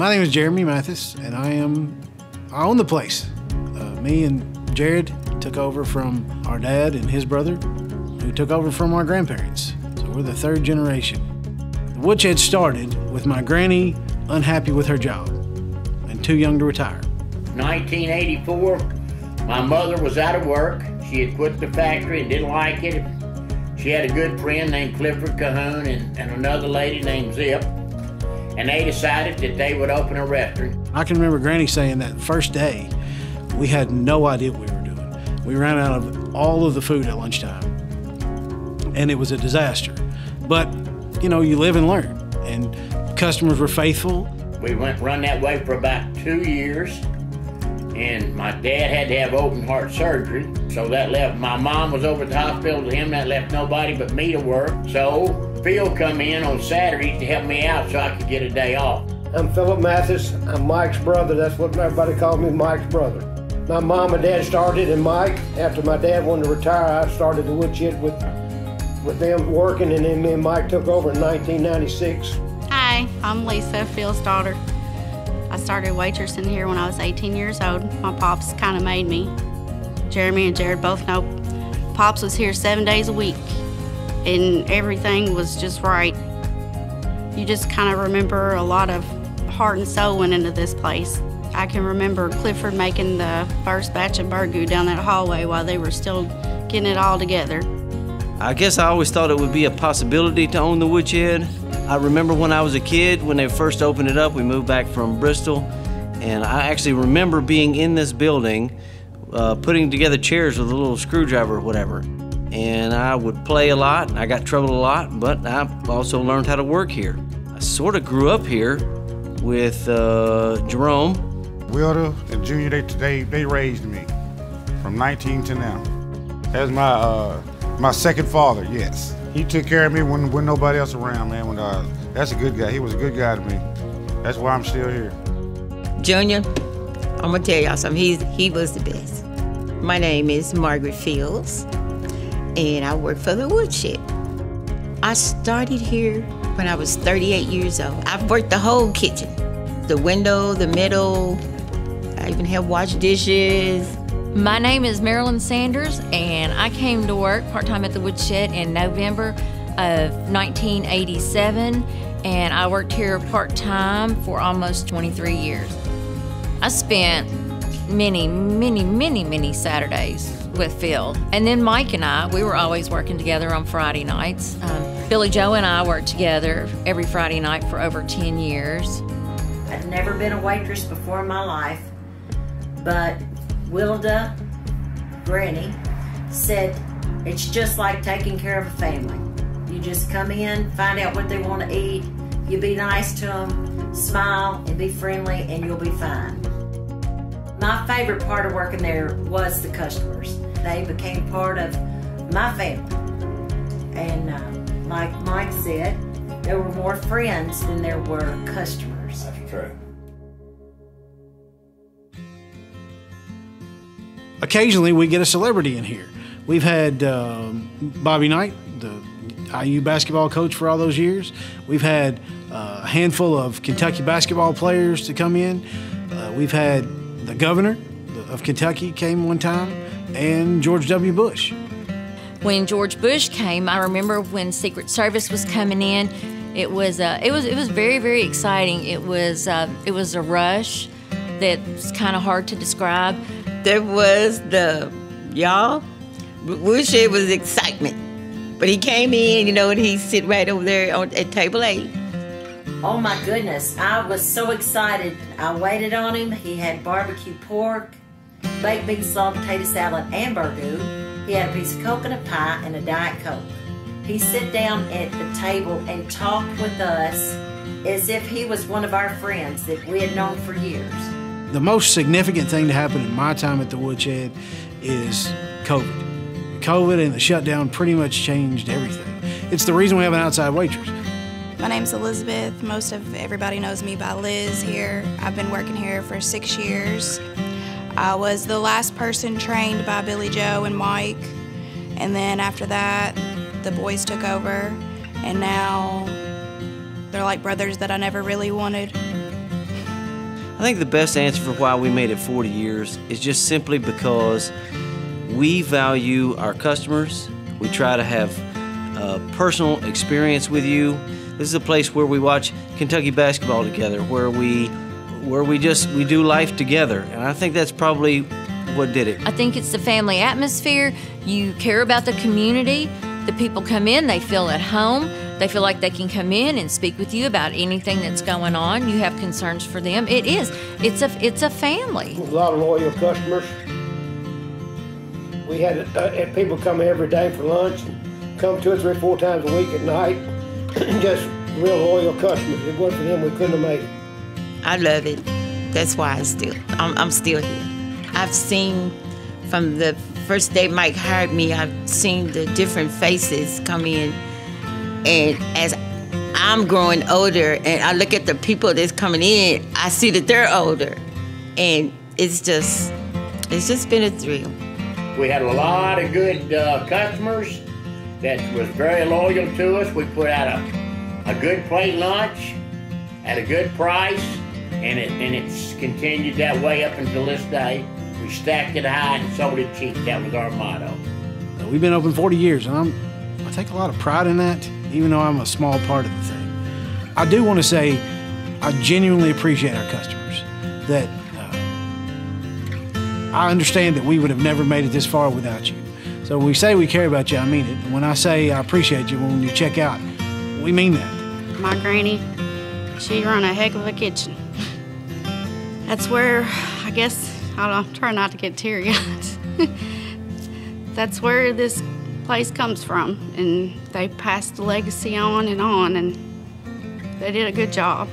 My name is Jeremy Mathis, and I am I own the place. Uh, me and Jared took over from our dad and his brother, who took over from our grandparents. So we're the third generation. The woodshed started with my granny unhappy with her job and too young to retire. 1984, my mother was out of work. She had quit the factory and didn't like it. She had a good friend named Clifford Cahoon and, and another lady named Zip. And they decided that they would open a restaurant. I can remember Granny saying that first day, we had no idea what we were doing. We ran out of all of the food at lunchtime, and it was a disaster. But, you know, you live and learn, and customers were faithful. We went run that way for about two years, and my dad had to have open heart surgery, so that left my mom was over at the hospital with him. That left nobody but me to work. So Phil come in on Saturdays to help me out so I could get a day off. I'm Philip Mathis. I'm Mike's brother. That's what everybody called me, Mike's brother. My mom and dad started, and Mike, after my dad wanted to retire, I started the woodshed with with them working, and then me and Mike took over in 1996. Hi, I'm Lisa, Phil's daughter. I started waitressing here when I was 18 years old. My pops kind of made me. Jeremy and Jared both know Pops was here seven days a week, and everything was just right. You just kind of remember a lot of heart and soul went into this place. I can remember Clifford making the first batch of burgoo down that hallway while they were still getting it all together. I guess I always thought it would be a possibility to own the woodshed. I remember when I was a kid, when they first opened it up, we moved back from Bristol, and I actually remember being in this building, uh, putting together chairs with a little screwdriver or whatever. And I would play a lot, and I got troubled a lot, but I also learned how to work here. I sort of grew up here with uh, Jerome. Wilda and Junior, they, they, they raised me from 19 to now. That's my uh, my second father, yes. He took care of me when, when nobody else around, man. When uh, That's a good guy. He was a good guy to me. That's why I'm still here. Junior, I'm gonna tell y'all something. He's, he was the best. My name is Margaret Fields, and I work for the Woodshed. I started here when I was 38 years old. I've worked the whole kitchen, the window, the middle. I even helped wash dishes. My name is Marilyn Sanders, and I came to work part time at the Woodshed in November of 1987, and I worked here part time for almost 23 years. I spent many, many, many, many Saturdays with Phil. And then Mike and I, we were always working together on Friday nights. Um, Billy Joe and I worked together every Friday night for over 10 years. I'd never been a waitress before in my life, but Wilda, Granny, said it's just like taking care of a family. You just come in, find out what they want to eat, you be nice to them, smile, and be friendly, and you'll be fine. My favorite part of working there was the customers. They became part of my family. And uh, like Mike said, there were more friends than there were customers. That's true. Occasionally, we get a celebrity in here. We've had um, Bobby Knight, the IU basketball coach for all those years. We've had uh, a handful of Kentucky basketball players to come in. Uh, we've had the governor of Kentucky came one time, and George W. Bush. When George Bush came, I remember when Secret Service was coming in. It was uh, it was it was very very exciting. It was uh, it was a rush that's kind of hard to describe. There was the y'all. Woodshed was excitement, but he came in, you know, and he sit right over there on, at table eight. Oh my goodness, I was so excited. I waited on him. He had barbecue pork, baked bean salt potato salad, and burgoo. He had a piece of coconut pie and a Diet Coke. He sat down at the table and talked with us as if he was one of our friends that we had known for years. The most significant thing to happen in my time at the Woodshed is COVID. COVID and the shutdown pretty much changed everything. It's the reason we have an outside waitress. My name's Elizabeth. Most of everybody knows me by Liz here. I've been working here for six years. I was the last person trained by Billy Joe and Mike. And then after that, the boys took over. And now they're like brothers that I never really wanted. I think the best answer for why we made it 40 years is just simply because we value our customers. We try to have a personal experience with you. This is a place where we watch Kentucky basketball together, where we where we just we do life together. And I think that's probably what did it. I think it's the family atmosphere. You care about the community. The people come in, they feel at home. They feel like they can come in and speak with you about anything that's going on. You have concerns for them. It is. It's a it's a family. A lot of loyal customers. We had uh, people come every day for lunch, and come two or three, four times a week at night. Just real loyal customers. If it wasn't for them, we couldn't have made it. I love it. That's why I still I'm, I'm still here. I've seen from the first day Mike hired me, I've seen the different faces come in, and as I'm growing older, and I look at the people that's coming in, I see that they're older, and it's just it's just been a thrill. We had a lot of good uh, customers that was very loyal to us. We put out a, a good plate lunch at a good price, and it and it's continued that way up until this day. We stacked it high and sold it cheap. That was our motto. We've been open 40 years, and I'm I take a lot of pride in that, even though I'm a small part of the thing. I do want to say I genuinely appreciate our customers. That uh, I understand that we would have never made it this far without you. So when we say we care about you, I mean it. And when I say I appreciate you when you check out, we mean that. My granny, she run a heck of a kitchen. That's where, I guess, I don't know, try not to get teary eyed. That's where this place comes from, and they passed the legacy on and on, and they did a good job.